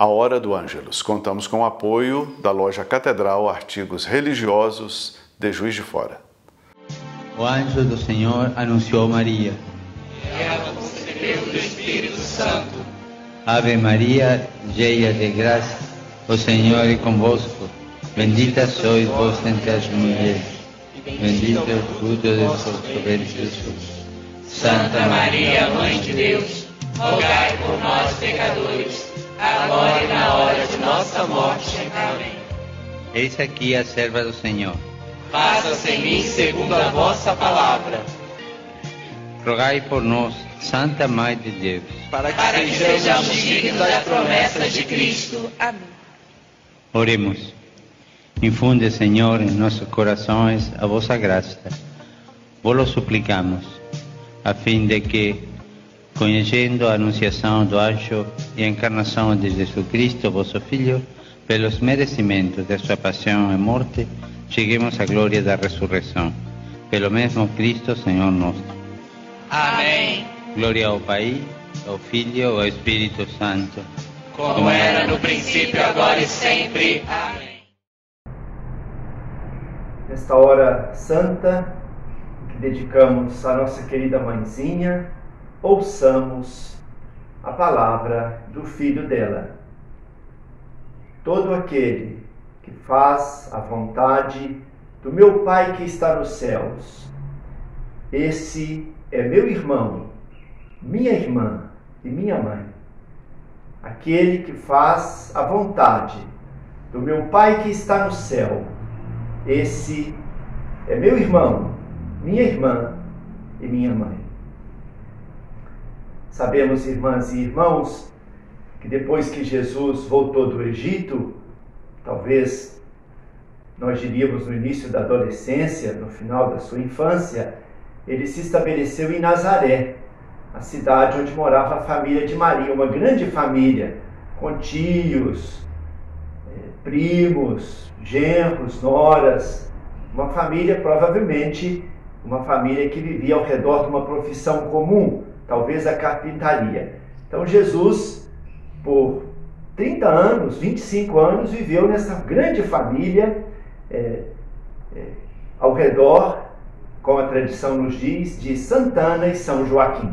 A Hora do Ângelus. Contamos com o apoio da loja Catedral Artigos Religiosos de Juiz de Fora. O anjo do Senhor anunciou Maria. E ela concebeu do Espírito Santo. Ave Maria, cheia de graça, o Senhor é convosco. Bendita sois vós entre as mulheres. Bendito é o fruto de vosso ventre, Jesus. Santa Maria, Mãe de Deus, rogai por nós, pecadores agora e na hora de nossa morte. Amém. Eis aqui a serva do Senhor. Faça-se em mim segundo a vossa palavra. Rogai por nós, Santa Mãe de Deus, para que, para que sejamos dignos das promessas de Cristo. Amém. Oremos. Infunde, Senhor, em nossos corações a vossa graça. Vos suplicamos, a fim de que conhecendo a anunciação do anjo e a encarnação de Jesus Cristo, vosso Filho, pelos merecimentos de sua paixão e morte, cheguemos à glória da ressurreição. Pelo mesmo Cristo, Senhor nosso. Amém. Glória ao Pai, ao Filho e ao Espírito Santo. Como era no princípio, agora e sempre. Amém. Nesta hora santa, que dedicamos à nossa querida mãezinha, ouçamos a palavra do Filho dela. Todo aquele que faz a vontade do meu Pai que está nos céus, esse é meu irmão, minha irmã e minha mãe. Aquele que faz a vontade do meu Pai que está no céu, esse é meu irmão, minha irmã e minha mãe. Sabemos, irmãs e irmãos, que depois que Jesus voltou do Egito, talvez nós diríamos no início da adolescência, no final da sua infância, ele se estabeleceu em Nazaré, a cidade onde morava a família de Maria, uma grande família, com tios, primos, genros, noras, uma família provavelmente uma família que vivia ao redor de uma profissão comum, talvez a carpintaria. Então Jesus, por 30 anos, 25 anos, viveu nessa grande família é, é, ao redor, como a tradição nos diz, de Santana e São Joaquim.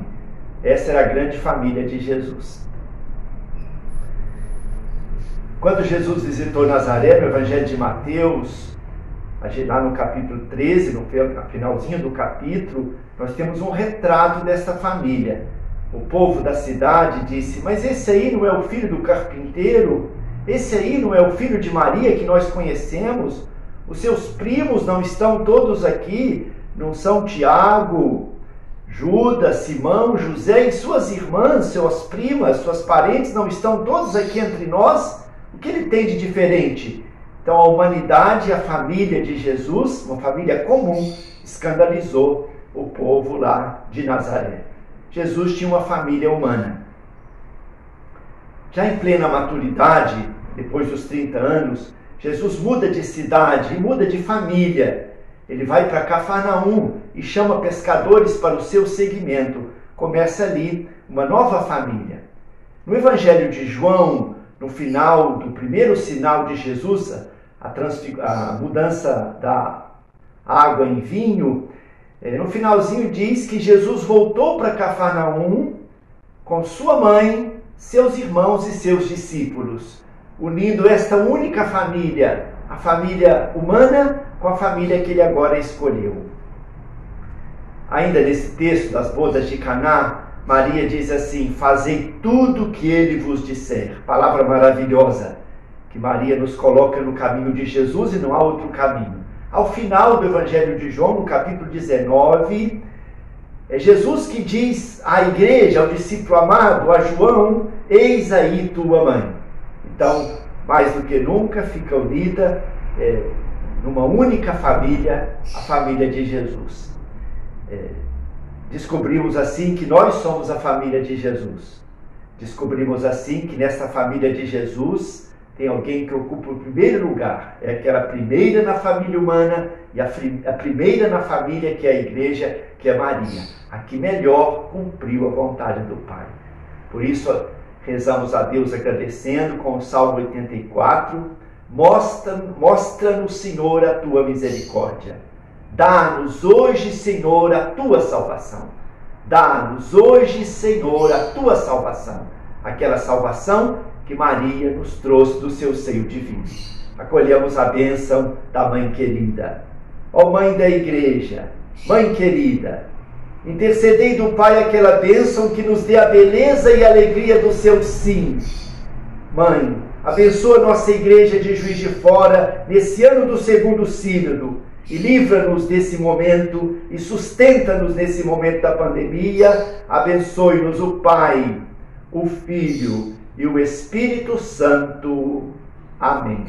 Essa era a grande família de Jesus. Quando Jesus visitou Nazaré, no Evangelho de Mateus, lá no capítulo 13, no finalzinho do capítulo, nós temos um retrato dessa família. O povo da cidade disse: Mas esse aí não é o filho do carpinteiro? Esse aí não é o filho de Maria que nós conhecemos? Os seus primos não estão todos aqui? Não são Tiago, Judas, Simão, José e suas irmãs, suas primas, suas parentes não estão todos aqui entre nós? O que ele tem de diferente? Então a humanidade, a família de Jesus, uma família comum, escandalizou o povo lá de Nazaré. Jesus tinha uma família humana. Já em plena maturidade, depois dos 30 anos, Jesus muda de cidade e muda de família. Ele vai para Cafarnaum e chama pescadores para o seu seguimento. Começa ali uma nova família. No Evangelho de João, no final do primeiro sinal de Jesus, a, a mudança da água em vinho, é, no finalzinho diz que Jesus voltou para Cafarnaum com sua mãe, seus irmãos e seus discípulos, unindo esta única família, a família humana, com a família que ele agora escolheu. Ainda nesse texto das bodas de Caná, Maria diz assim: Fazei tudo o que ele vos disser. Palavra maravilhosa que Maria nos coloca no caminho de Jesus e não há outro caminho. Ao final do Evangelho de João, no capítulo 19, é Jesus que diz à igreja, ao discípulo amado, a João: Eis aí tua mãe. Então, mais do que nunca, fica unida é, numa única família, a família de Jesus. É, descobrimos assim que nós somos a família de Jesus. Descobrimos assim que nesta família de Jesus tem alguém que ocupa o primeiro lugar. É aquela primeira na família humana e a, a primeira na família que é a igreja, que é Maria. A que melhor cumpriu a vontade do Pai. Por isso, rezamos a Deus agradecendo com o Salmo 84. Mostra-nos, mostra Senhor, a tua misericórdia. Dá-nos hoje, Senhor, a tua salvação. Dá-nos hoje, Senhor, a tua salvação. Aquela salvação que Maria nos trouxe do seu seio divino. Acolhemos a bênção da Mãe querida. Ó Mãe da Igreja, Mãe querida, intercedei do Pai aquela bênção que nos dê a beleza e a alegria do seu sim. Mãe, abençoa nossa Igreja de Juiz de Fora nesse ano do segundo sínodo e livra-nos desse momento e sustenta-nos nesse momento da pandemia. Abençoe-nos o Pai, o Filho e o Espírito Santo. Amém.